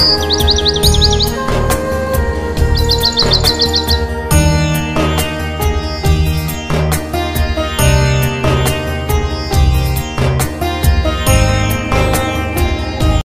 Música